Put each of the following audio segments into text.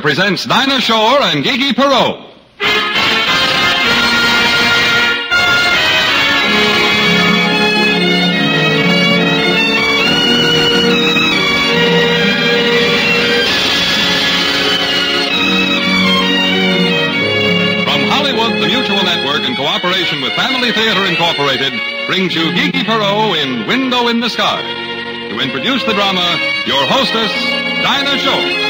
Theater presents Dinah Shore and Gigi Perreau. From Hollywood, the Mutual Network, in cooperation with Family Theater Incorporated, brings you Gigi Perreau in Window in the Sky. To introduce the drama, your hostess, Dinah Shore.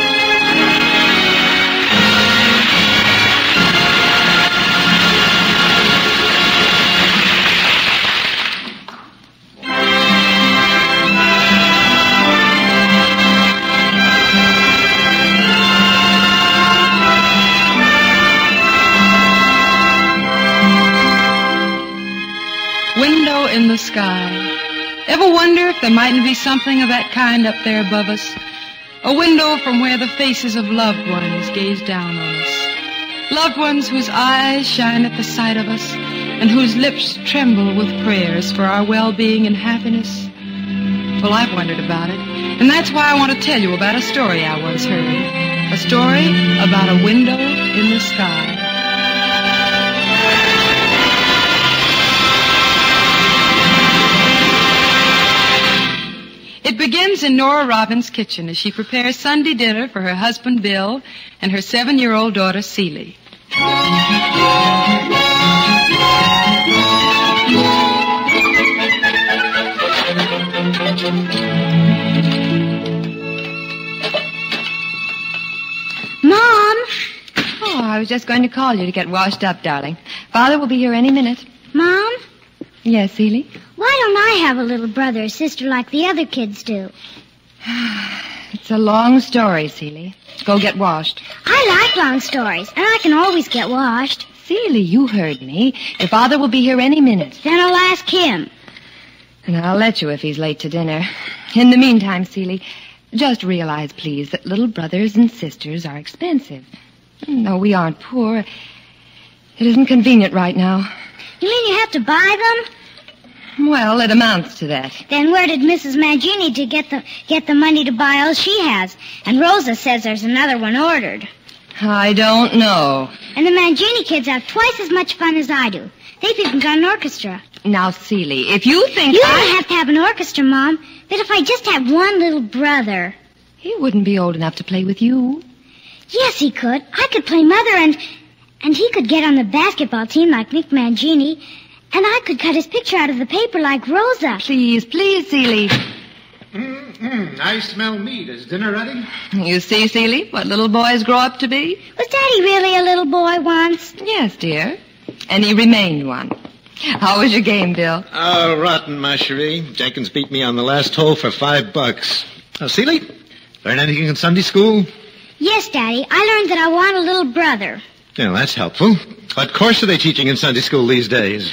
There mightn't be something of that kind up there above us? A window from where the faces of loved ones gaze down on us. Loved ones whose eyes shine at the sight of us and whose lips tremble with prayers for our well-being and happiness. Well, I've wondered about it, and that's why I want to tell you about a story I once heard. A story about a window in the sky. Begins in Nora Robbins' kitchen as she prepares Sunday dinner for her husband Bill and her seven-year-old daughter Celie. Mom! Oh, I was just going to call you to get washed up, darling. Father will be here any minute. Mom? Yes, Seeley? Why don't I have a little brother or sister like the other kids do? It's a long story, Seeley. Go get washed. I like long stories, and I can always get washed. Seeley, you heard me. Your father will be here any minute. Then I'll ask him. And I'll let you if he's late to dinner. In the meantime, Seeley, just realize, please, that little brothers and sisters are expensive. No, we aren't poor. It isn't convenient right now. You mean you have to buy them? Well, it amounts to that. Then where did Mrs. Mangini to get the get the money to buy all she has? And Rosa says there's another one ordered. I don't know. And the Mangini kids have twice as much fun as I do. They've even got an orchestra. Now, Seeley, if you think You I... don't have to have an orchestra, Mom. But if I just had one little brother. He wouldn't be old enough to play with you. Yes, he could. I could play mother and and he could get on the basketball team like Nick Mangini. And I could cut his picture out of the paper like Rosa. Please, please, Seeley. Mm-mm. I smell meat. Is dinner ready? You see, Seeley, what little boys grow up to be? Was Daddy really a little boy once? Yes, dear. And he remained one. How was your game, Bill? Oh, rotten, ma cherie. Jenkins beat me on the last hole for five bucks. Oh, Seeley, learn anything in Sunday school? Yes, Daddy. I learned that I want a little brother. Yeah, that's helpful. What course are they teaching in Sunday school these days?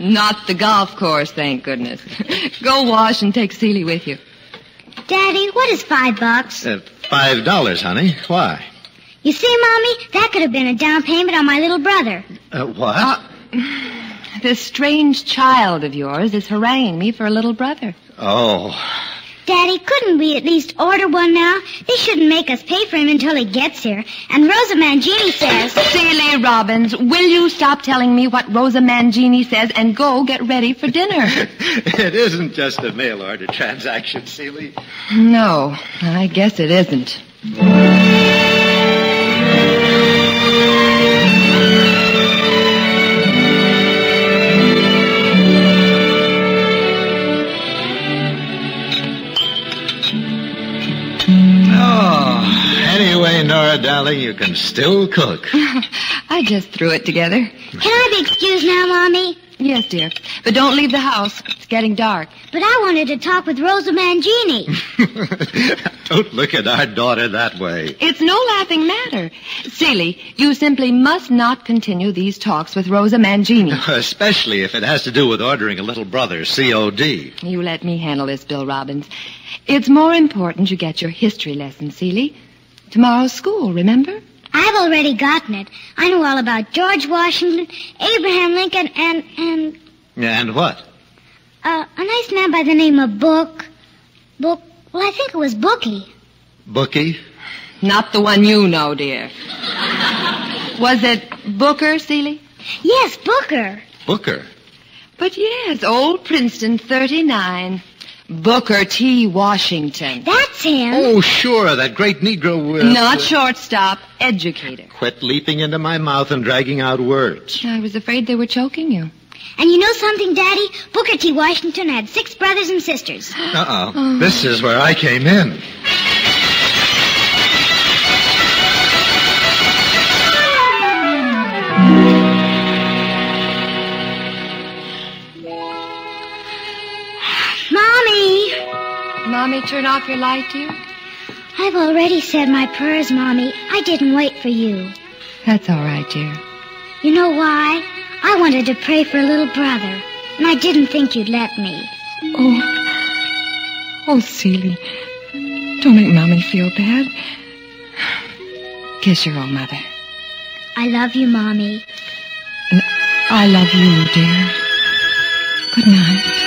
Not the golf course, thank goodness. Go wash and take Seeley with you. Daddy, what is five bucks? Uh, five dollars, honey. Why? You see, Mommy, that could have been a down payment on my little brother. Uh, what? This strange child of yours is haranguing me for a little brother. oh. Daddy, couldn't we at least order one now? They shouldn't make us pay for him until he gets here. And Rosa Mangini says... Seeley Robbins, will you stop telling me what Rosa Mangini says and go get ready for dinner? it isn't just a mail order transaction, Seeley. no, I guess it isn't. Anyway, Nora, darling, you can still cook. I just threw it together. Can I be excused now, Mommy? Yes, dear. But don't leave the house. It's getting dark. But I wanted to talk with Rosa Mangini. Don't look at our daughter that way. It's no laughing matter. Seeley, you simply must not continue these talks with Rosa Mangini. Especially if it has to do with ordering a little brother, COD. You let me handle this, Bill Robbins. It's more important you get your history lesson, Seeley. Tomorrow's school, remember? I've already gotten it. I know all about George Washington, Abraham Lincoln, and, and, And what? uh, a nice man by the name of Book. Book, well, I think it was Bookie. Bookie? Not the one you know, dear. Was it Booker, Seeley? Yes, Booker. Booker. But yes, old Princeton 39. Booker T. Washington. That's him. Oh, sure, that great Negro. Uh, Not shortstop, educator. Quit leaping into my mouth and dragging out words. I was afraid they were choking you. And you know something, Daddy? Booker T. Washington had six brothers and sisters. Uh-oh. This is where I came in. Mommy, turn off your light, dear? I've already said my prayers, Mommy. I didn't wait for you. That's all right, dear. You know why? I wanted to pray for a little brother, and I didn't think you'd let me. Oh. Oh, Seeley. Don't make Mommy feel bad. Kiss your old mother. I love you, Mommy. And I love you, dear. Good night.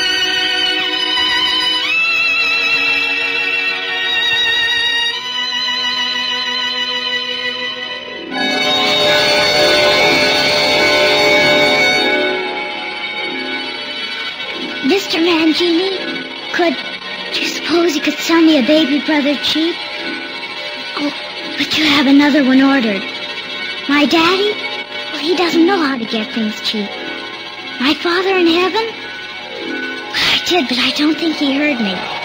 Me a baby brother cheap? Oh, but you have another one ordered. My daddy? Well, he doesn't know how to get things cheap. My father in heaven? I did, but I don't think he heard me.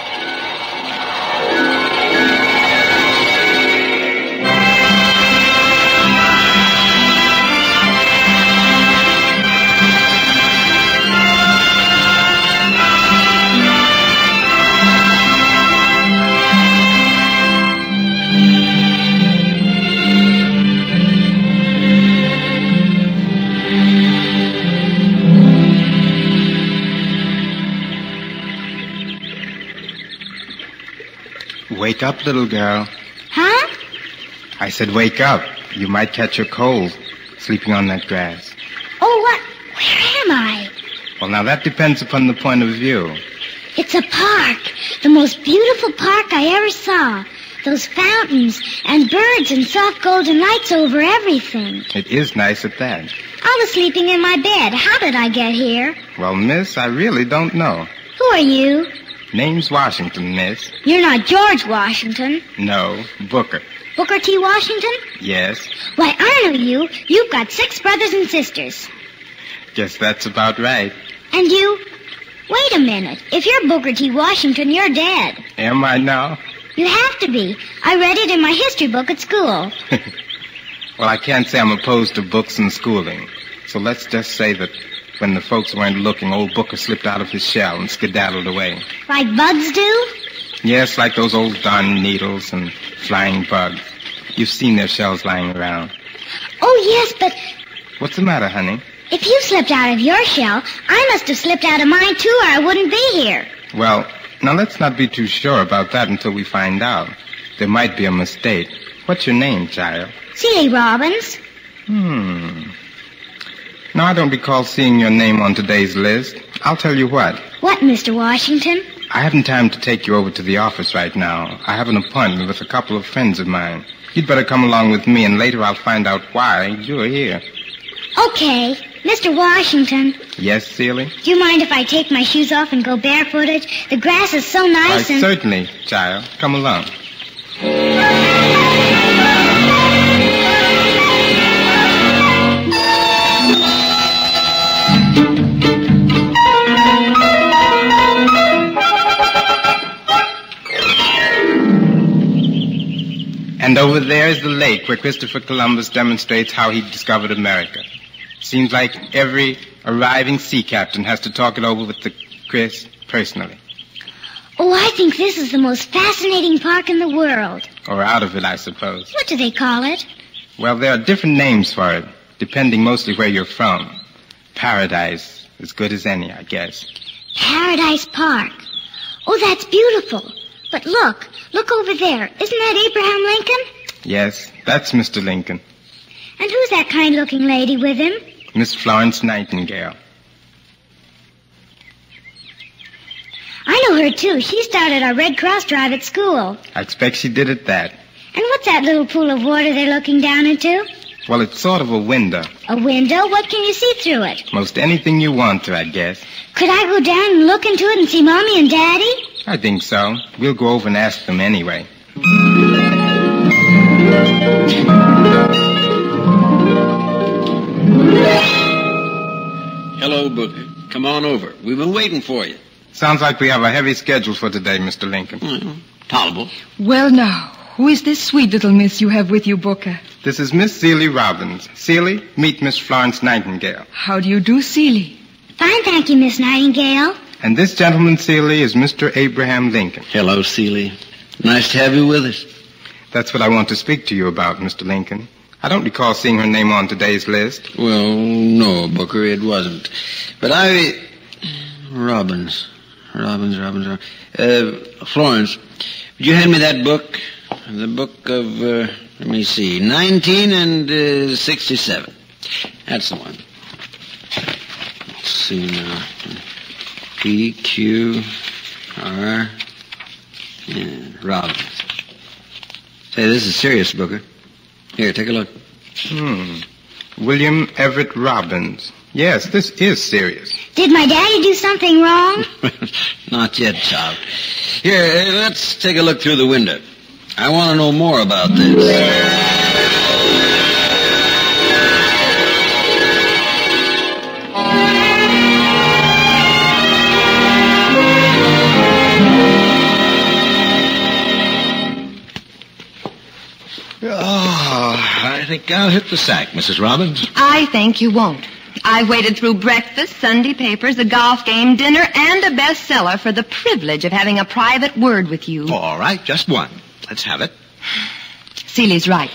Wake up, little girl. Huh? I said wake up. You might catch a cold sleeping on that grass. Oh, what? Where am I? Well, now that depends upon the point of view. It's a park. The most beautiful park I ever saw. Those fountains and birds and soft golden lights over everything. It is nice at that. I was sleeping in my bed. How did I get here? Well, miss, I really don't know. Who are you? Name's Washington, miss. You're not George Washington. No, Booker. Booker T. Washington? Yes, Why, I know you. You've got six brothers and sisters. guess that's about right. And you? Wait a minute. If you're Booker T. Washington, you're dead. Am I now? You have to be. I read it in my history book at school. Well, I can't say I'm opposed to books and schooling. So let's just say that when the folks weren't looking, old Booker slipped out of his shell and skedaddled away. Like bugs do? Yes, like those old darn needles and flying bugs. You've seen their shells lying around. Oh, yes, but What's the matter, honey? if you slipped out of your shell, I must have slipped out of mine too, or I wouldn't be here. Well, now let's not be too sure about that until we find out. There might be a mistake. What's your name, child? Seeley Robbins. Hmm. Now, I don't recall seeing your name on today's list. I'll tell you what. What, Mr. Washington? I haven't time to take you over to the office right now. I have an appointment with a couple of friends of mine. You'd better come along with me, and later I'll find out why you're here. Okay. Mr. Washington, Yes, Seeley? do you mind if I take my shoes off and go barefooted? The grass is so Why, nice and... certainly, child. Come along. And over there is the lake where Christopher Columbus demonstrates how he discovered America. Seems like every arriving sea captain has to talk it over with the Chris personally. Oh, I think this is the most fascinating park in the world. Or out of it, I suppose. What do they call it? Well, there are different names for it, depending mostly where you're from. Paradise, as good as any, I guess. Paradise Park. Oh, that's beautiful. But look, look over there. Isn't that Abraham Lincoln? Yes, that's Mr. Lincoln. And who's that kind-looking lady with him? Miss Florence Nightingale. I know her too. She started our Red Cross drive at school. I expect she did at that. And what's that little pool of water they're looking down into? Well, it's sort of a window. A window? What can you see through it? Most anything you want to, I guess. Could I go down and look into it and see Mommy and Daddy? I think so. We'll go over and ask them anyway. Hello, Booker. Come on over. We've been waiting for you. Sounds like we have a heavy schedule for today, Mr. Lincoln. Mm-hmm. Well, tolerable. Well, now, who is this sweet little miss you have with you, Booker? This is Miss Seeley Robbins. Seeley, meet Miss Florence Nightingale. How do you do, Seeley? Fine, thank you, Miss Nightingale. And this gentleman, Seeley, is Mr. Abraham Lincoln. Hello, Seeley. Nice to have you with us. That's what I want to speak to you about, Mr. Lincoln. I don't recall seeing her name on today's list. Well, no, Booker, it wasn't. But I... Robbins. Robbins, Robbins, Robbins. Uh, Florence, would you hand me that book? The book of, uh, let me see, 19 and uh, 67. That's the one. Let's see now. P, Q, R, yeah, Robbins. Say, this is serious, Booker. Here, take a look. Hmm. William Everett Robbins. Yes, this is serious. Did my daddy do something wrong? Not yet, child. Here, let's take a look through the window. I want to know more about this. I think I'll hit the sack, Mrs. Robbins. I think you won't. I've waited through breakfast, Sunday papers, a golf game, dinner, and a bestseller for the privilege of having a private word with you. All right, just one. Let's have it. Celie's right.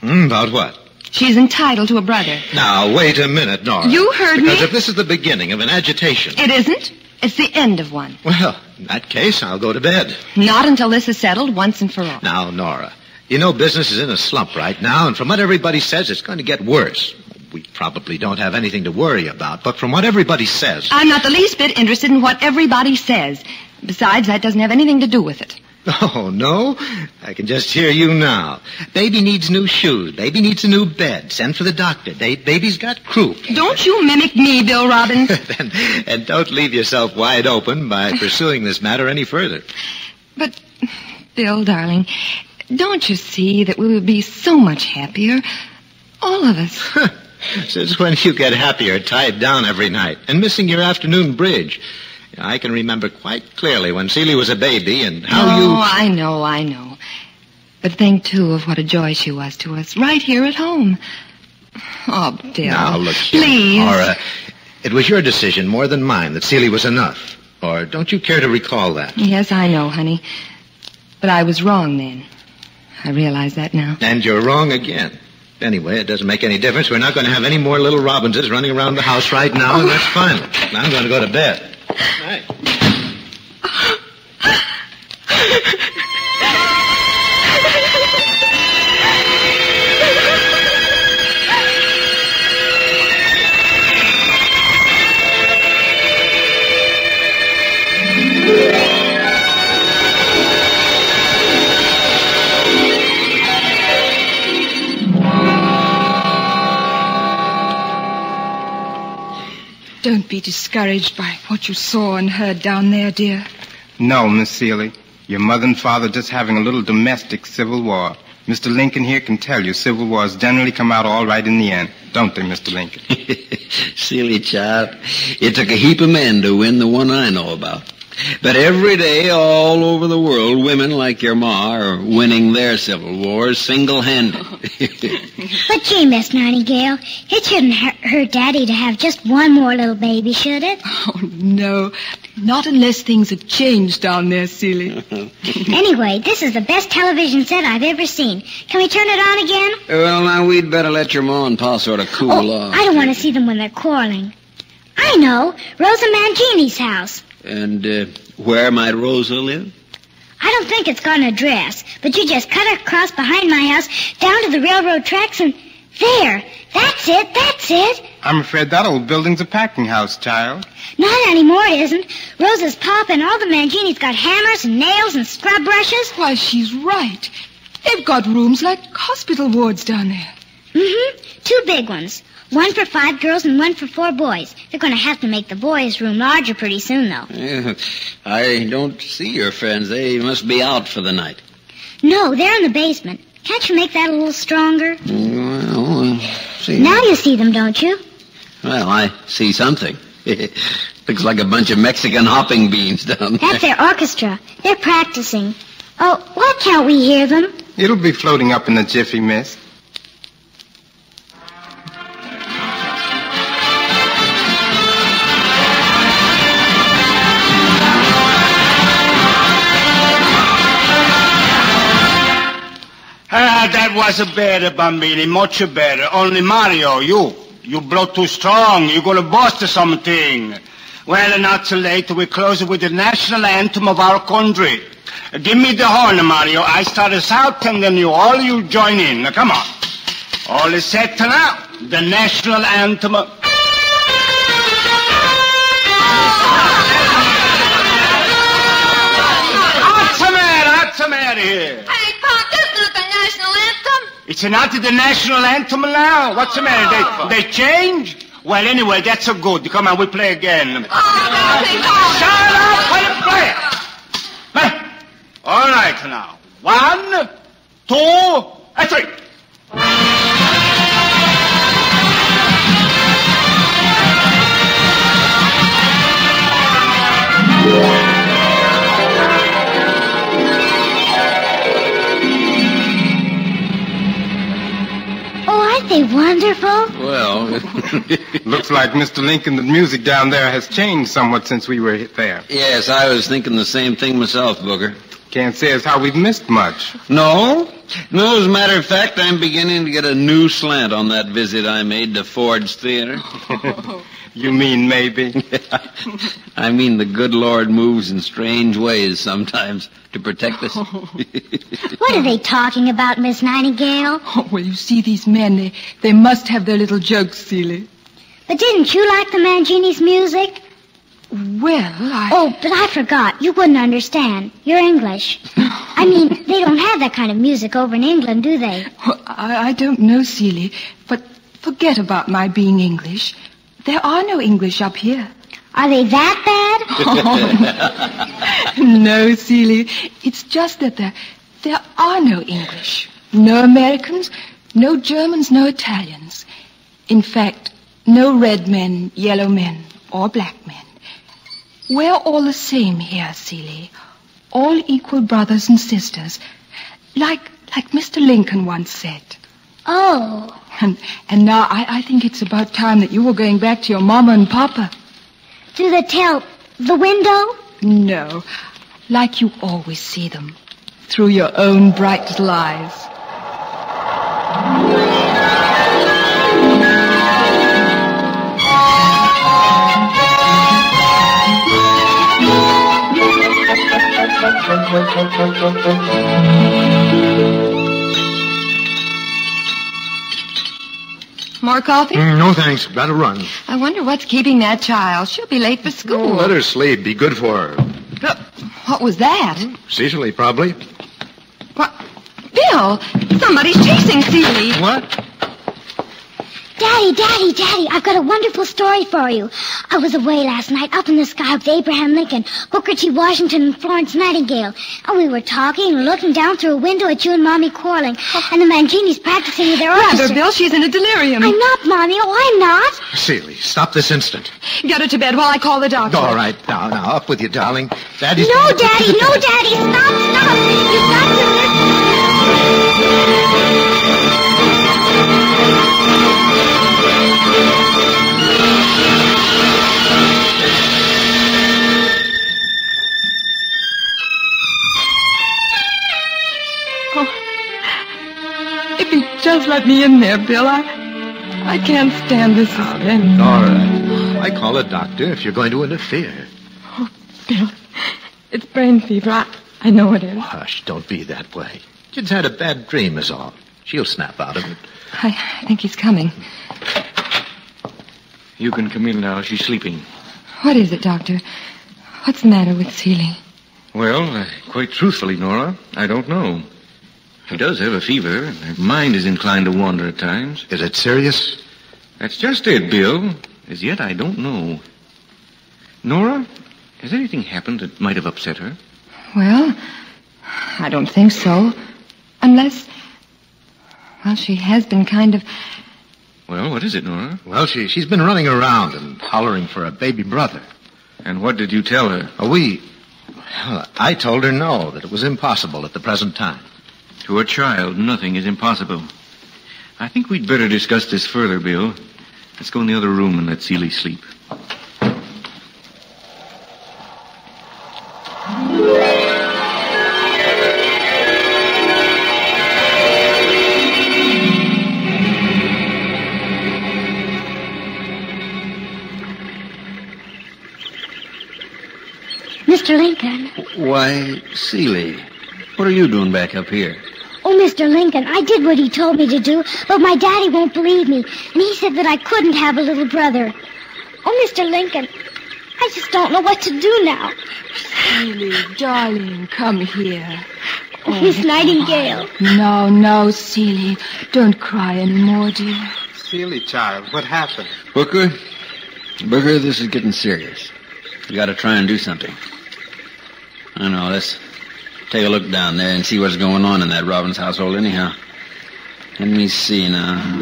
Hmm, about what? She's entitled to a brother. Now, wait a minute, Nora. You heard because me. if this is the beginning of an agitation, It isn't. It's the end of one. well, in that case, I'll go to bed. Not until this is settled once and for all. Now, Nora, you know business is in a slump right now, and from what everybody says, it's going to get worse. We probably don't have anything to worry about, but from what everybody says... I'm not the least bit interested in what everybody says. Besides, that doesn't have anything to do with it. Oh, no? I can just hear you now. Baby needs new shoes. Baby needs a new bed. Send for the doctor. Ba- baby's got croup. Don't you mimic me, Bill Robbins. and, and don't leave yourself wide open by pursuing this matter any further. But, Bill, darling, don't you see that we would be so much happier? All of us. Since when you get happier tied down every night and missing your afternoon bridge? I can remember quite clearly when Celie was a baby and how oh, you... Oh, I know, I know. But think, too, of what a joy she was to us right here at home. Oh, dear. Now, look here, Please. Nora, it was your decision more than mine that Celie was enough. Or don't you care to recall that? Yes, I know, honey. But I was wrong then. I realize that now. And you're wrong again. Anyway, it doesn't make any difference. We're not going to have any more little Robinses running around the house right now, and that's final. I'm going to go to bed. Right. Don't be discouraged by what you saw and heard down there, dear. No, Miss Seeley. Your mother and father just having a little domestic civil war. Mr. Lincoln here can tell you civil wars generally come out all right in the end, don't they, Mr. Lincoln? Silly child. It took a heap of men to win the one I know about. But every day, all over the world, women like your ma are winning their civil wars single-handed. But gee, Miss Nightingale, it shouldn't hu- hurt Daddy to have just one more little baby, should it? Oh, no. Not unless things have changed down there, Celie. Anyway, this is the best television set I've ever seen. Can we turn it on again? well, now, we'd better let your ma and pa sort of cool oh, off. I don't want to see them when they're quarreling. I know. Rosa Mangini's house. And uh, where might Rosa live? I don't think it's got an address, but you just cut across behind my house down to the railroad tracks and there. That's it. That's it. I'm afraid that old building's a packing house, child. Not anymore, it isn't. Rosa's pop and all the Manginis got hammers and nails and scrub brushes. Why, she's right. They've got rooms like hospital wards down there. Mm-hmm. Two big ones. One for five girls and one for four boys. They're going to have to make the boys' room larger pretty soon, though. Yeah, I don't see your friends. They must be out for the night. No, they're in the basement. Can't you make that a little stronger? Well, uh, see. Now you see them, don't you? Well, I see something. Looks like a bunch of Mexican hopping beans down there. That's their orchestra. They're practicing. Oh, why can't we hear them? It'll be floating up in the jiffy, miss. That was a better, Bambini, much better. Only Mario, you, you blow too strong. You're gonna bust something. Well, not too late. We close with the national anthem of our country. Give me the horn, Mario. I start us out, and then you all you join in. Now, come on. All is set now. The national anthem. What's the matter here? It's not the national anthem now. What's the matter? They, oh. they changed? Well, anyway, that's so good. Come on, we play again. Oh, oh. Shut up and play. Hey, All right now. One, two, and three. Looks like Mr. Lincoln, the music down there has changed somewhat since we were there. yes, I was thinking the same thing myself, Booker. Can't say as how we've missed much. No? No, as a matter of fact, I'm beginning to get a new slant on that visit I made to Ford's Theater. You mean maybe? I mean, the good Lord moves in strange ways sometimes to protect us. What are they talking about, Miss Nightingale? Oh, well, you see these men, they, they must have their little jokes, Seeley. But didn't you like the Mangini's music? Well, I... Oh, but I forgot. You wouldn't understand. You're English. I mean, they don't have that kind of music over in England, do they? Well, I, I don't know, Seeley, but forget about my being English. There are no English up here. Are they that bad? no, Seeley. It's just that there, there are no English. No Americans, no Germans, no Italians. In fact, no red men, yellow men, or black men. We're all the same here, Seeley. All equal brothers and sisters. Like, like Mr. Lincoln once said. Oh. And, and now I, I think it's about time that you were going back to your mama and papa. Through the tel... the window? No, like you always see them. Through your own bright little eyes. More coffee? Mm, no, thanks. Gotta run. I wonder what's keeping that child. She'll be late for school. Oh, let her sleep. Be good for her. What was that? Cecily, probably. What? Bill, somebody's chasing Seeley. What? Daddy, Daddy, Daddy, I've got a wonderful story for you. I was away last night up in the sky with Abraham Lincoln, Booker T. Washington, and Florence Nightingale. And we were talking and looking down through a window at you and Mommy quarreling. And the Mangini's practicing with their Grab her, orchestra. Bill. She's in a delirium. I'm not, Mommy. Oh, I'm not. Cecily, stop this instant. Get her to bed while I call the doctor. All right, now, now, up with you, darling. Daddy's... No, Daddy, no, Daddy. Stop, stop. You've got to just let me in there, Bill, I, I can't stand this suspense. All right. I call a doctor if you're going to interfere. Oh, Bill, it's brain fever. I, I know it is. Hush, don't be that way. Kid's had a bad dream is all. She'll snap out of it. I think he's coming. You can come in now. She's sleeping. What is it, Doctor? What's the matter with Seeley? Well, uh, quite truthfully, Nora, I don't know. He does have a fever. And her mind is inclined to wander at times. Is it serious? That's just it, Bill. As yet, I don't know. Nora, has anything happened that might have upset her? Well, I don't think so. Unless. Well, she has been kind of. Well, what is it, Nora? Well, she, she's been running around and hollering for a baby brother. And what did you tell her? Oh, we. Well, I told her no, that it was impossible at the present time. To a child, nothing is impossible. I think we'd better discuss this further, Bill. Let's go in the other room and let Seeley sleep. Mr. Lincoln. Why, Seeley, what are you doing back up here? Oh, Mr. Lincoln, I did what he told me to do, but my daddy won't believe me. And he said that I couldn't have a little brother. Oh, Mr. Lincoln, I just don't know what to do now. Seeley, darling, come here. Oh, Miss Nightingale. No, no, Seeley. Don't cry anymore, dear. Seeley, child, what happened? Booker? Booker, this is getting serious. You gotta try and do something. I know, let's take a look down there and see what's going on in that Robbins household anyhow. Let me see now.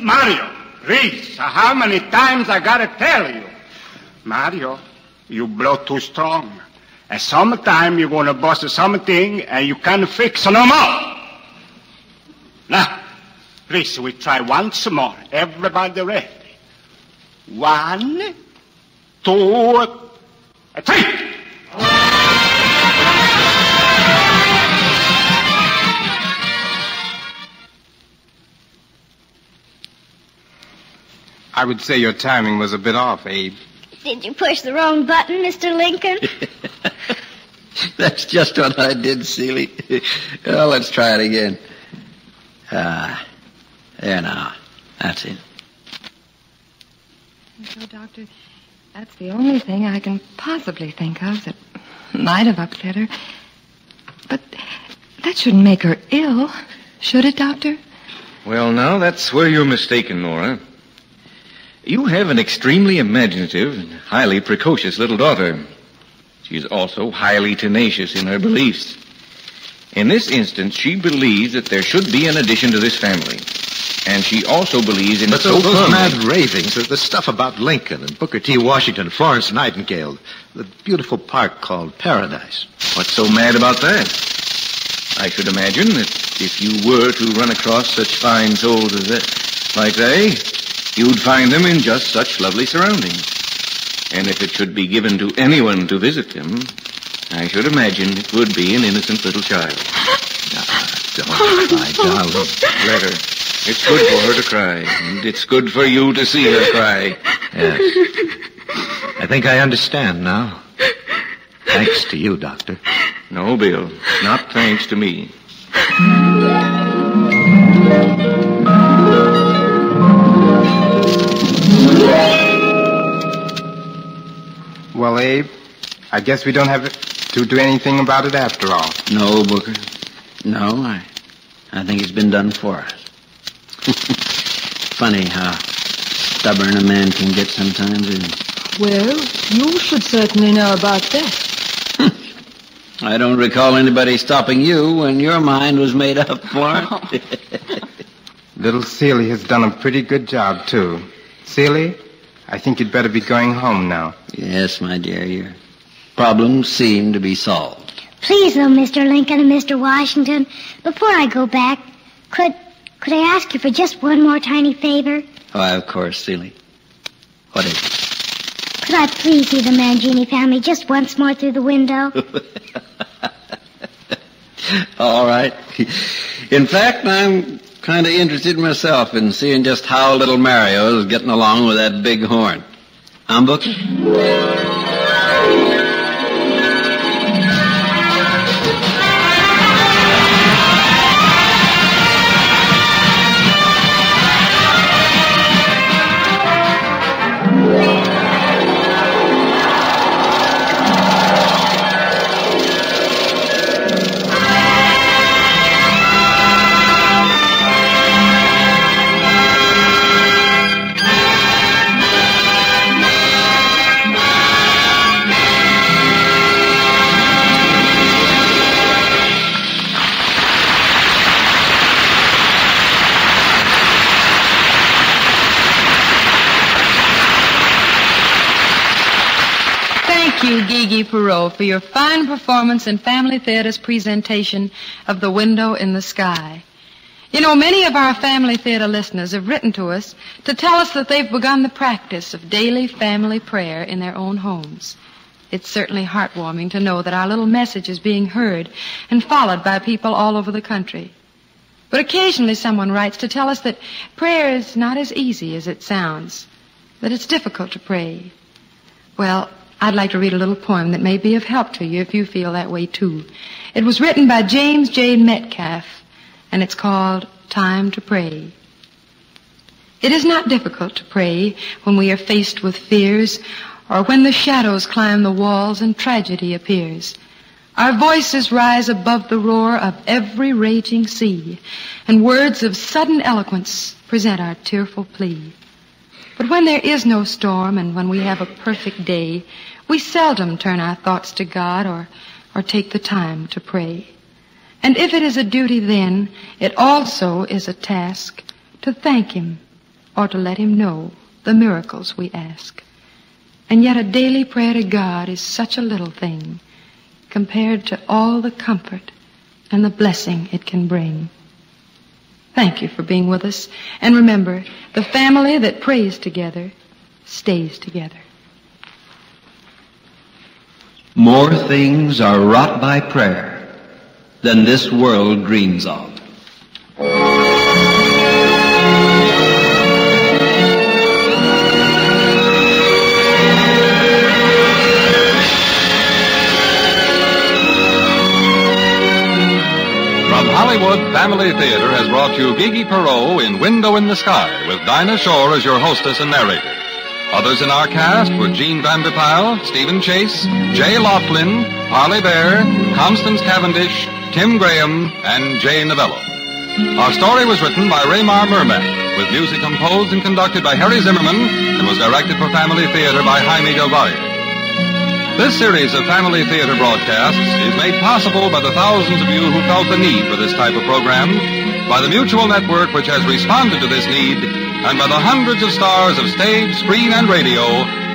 Mario, Reese, uh, how many times I gotta tell you? Mario, you blow too strong. And sometime you're gonna bust something and you can't fix no more. Now, Reese, we try once more. Everybody ready? One, two, three. I would say your timing was a bit off, Abe. Did you push the wrong button, Mr. Lincoln? That's just what I did, Seeley. well, let's try it again. Ah, there now. That's it. So, Doctor, that's the only thing I can possibly think of that might have upset her. But that shouldn't make her ill, should it, Doctor? Well, now, that's where you're mistaken, Nora. You have an extremely imaginative and highly precocious little daughter. She's also highly tenacious in her beliefs. In this instance, she believes that there should be an addition to this family. And she also believes in But so those, those mad ravings, the, the stuff about Lincoln and Booker T. Washington, Florence Nightingale, the beautiful park called Paradise. What's so mad about that? I should imagine that if you were to run across such fine souls as that, like they, you'd find them in just such lovely surroundings. And if it should be given to anyone to visit them, I should imagine it would be an innocent little child. Ah, don't oh, cry, darling. Let her. It's good for her to cry, and it's good for you to see her cry. Yes. I think I understand now. Thanks to you, Doctor. No, Bill, not thanks to me. Well, Abe, I guess we don't have to do anything about it after all. No, Booker. No, I, I think it's been done for us. Funny how stubborn a man can get sometimes, isn't it? Well, you should certainly know about that. I don't recall anybody stopping you when your mind was made up, Florence. Little Seeley has done a pretty good job, too. Seeley, I think you'd better be going home now. yes, my dear, your problems seem to be solved. Please, though, Mr. Lincoln and Mr. Washington, before I go back, could could I ask you for just one more tiny favor? Why, of course, Seeley. What is it? Could I please see the Mangini family just once more through the window? All right. In fact, I'm kind of interested myself in seeing just how little Mario is getting along with that big horn. I'm Booker. For your fine performance in Family Theater's presentation of The Window in the Sky. You know, many of our Family Theater listeners have written to us to tell us that they've begun the practice of daily family prayer in their own homes. It's certainly heartwarming to know that our little message is being heard and followed by people all over the country. But occasionally someone writes to tell us that prayer is not as easy as it sounds, that it's difficult to pray. Well, I'd like to read a little poem that may be of help to you if you feel that way too. It was written by James J. Metcalfe, and it's called Time to Pray. It is not difficult to pray when we are faced with fears or when the shadows climb the walls and tragedy appears. Our voices rise above the roar of every raging sea, and words of sudden eloquence present our tearful plea. But when there is no storm and when we have a perfect day, we seldom turn our thoughts to God or, or take the time to pray. And if it is a duty then, it also is a task to thank Him or to let Him know the miracles we ask. And yet a daily prayer to God is such a little thing compared to all the comfort and the blessing it can bring. Thank you for being with us. And remember, the family that prays together stays together. More things are wrought by prayer than this world dreams of. From Hollywood, Family Theater has brought you Gigi Perreau in Window in the Sky with Dinah Shore as your hostess and narrator. Others in our cast were Jean Vander Pyl, Stephen Chase, Jay Laughlin, Harley Bear, Constance Cavendish, Tim Graham, and Jay Novello. Our story was written by Raymar Mermack, with music composed and conducted by Harry Zimmerman, and was directed for Family Theater by Jaime Del Valle. This series of family theater broadcasts is made possible by the thousands of you who felt the need for this type of program, by the Mutual Network which has responded to this need, and by the hundreds of stars of stage, screen, and radio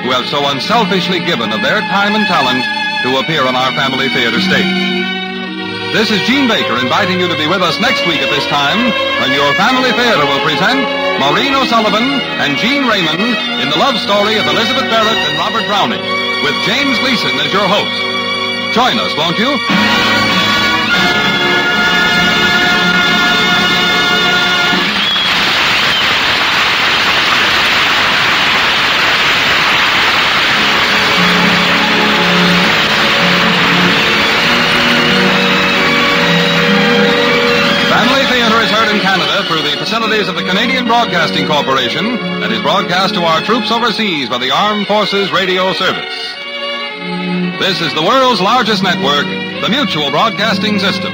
who have so unselfishly given of their time and talent to appear on our family theater stage. This is Gene Baker inviting you to be with us next week at this time when your family theater will present Maureen O'Sullivan and Gene Raymond in the love story of Elizabeth Barrett and Robert Browning with James Gleason as your host. Join us, won't you? Of the Canadian Broadcasting Corporation and is broadcast to our troops overseas by the Armed Forces Radio Service. This is the world's largest network, the Mutual Broadcasting System.